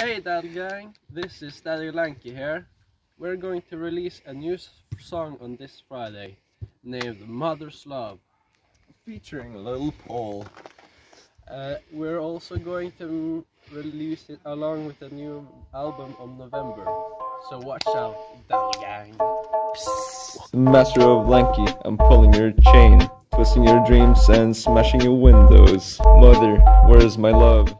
Hey Dad Gang, this is Daddy Lanky here. We're going to release a new song on this Friday named Mother's Love. Featuring Lil Paul. Uh, we're also going to release it along with a new album on November. So watch out, Daddy Gang. The master of Lanky, I'm pulling your chain, twisting your dreams and smashing your windows. Mother, where's my love?